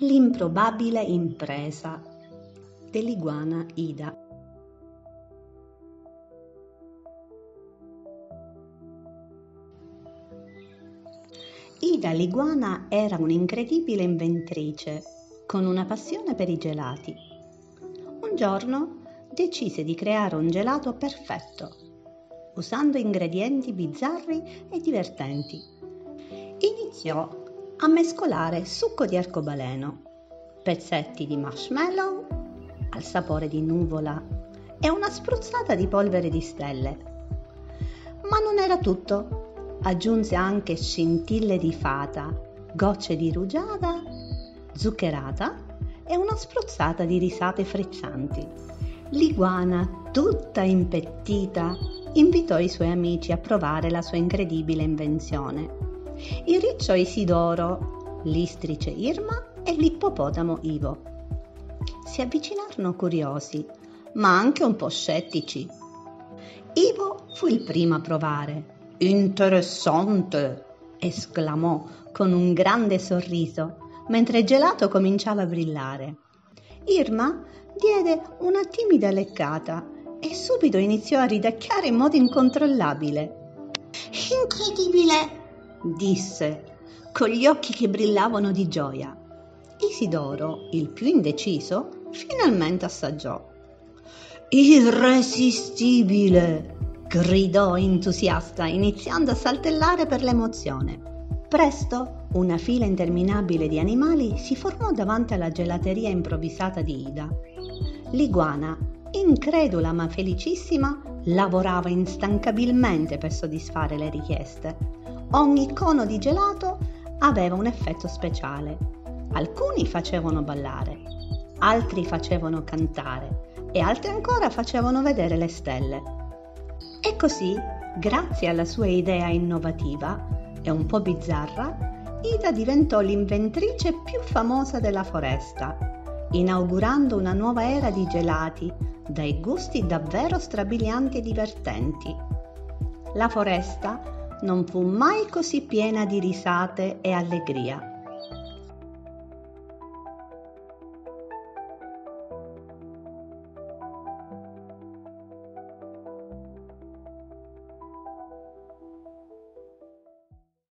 L'improbabile impresa dell'iguana Ida. Ida l'iguana era un'incredibile inventrice con una passione per i gelati. Un giorno decise di creare un gelato perfetto, usando ingredienti bizzarri e divertenti. Iniziò a mescolare succo di arcobaleno, pezzetti di marshmallow al sapore di nuvola e una spruzzata di polvere di stelle. Ma non era tutto. Aggiunse anche scintille di fata, gocce di rugiada, zuccherata e una spruzzata di risate frizzanti. L'iguana, tutta impettita, invitò i suoi amici a provare la sua incredibile invenzione il riccio Isidoro, l'istrice Irma e l'ippopotamo Ivo. Si avvicinarono curiosi, ma anche un po' scettici. Ivo fu il primo a provare. Interessante! esclamò con un grande sorriso, mentre il gelato cominciava a brillare. Irma diede una timida leccata e subito iniziò a ridacchiare in modo incontrollabile. Incredibile! Disse, con gli occhi che brillavano di gioia. Isidoro, il più indeciso, finalmente assaggiò. Irresistibile! gridò entusiasta, iniziando a saltellare per l'emozione. Presto una fila interminabile di animali si formò davanti alla gelateria improvvisata di Ida. L'iguana, incredula ma felicissima, lavorava instancabilmente per soddisfare le richieste ogni cono di gelato aveva un effetto speciale. Alcuni facevano ballare, altri facevano cantare e altri ancora facevano vedere le stelle. E così, grazie alla sua idea innovativa e un po' bizzarra, Ida diventò l'inventrice più famosa della foresta, inaugurando una nuova era di gelati dai gusti davvero strabilianti e divertenti. La foresta non fu mai così piena di risate e allegria.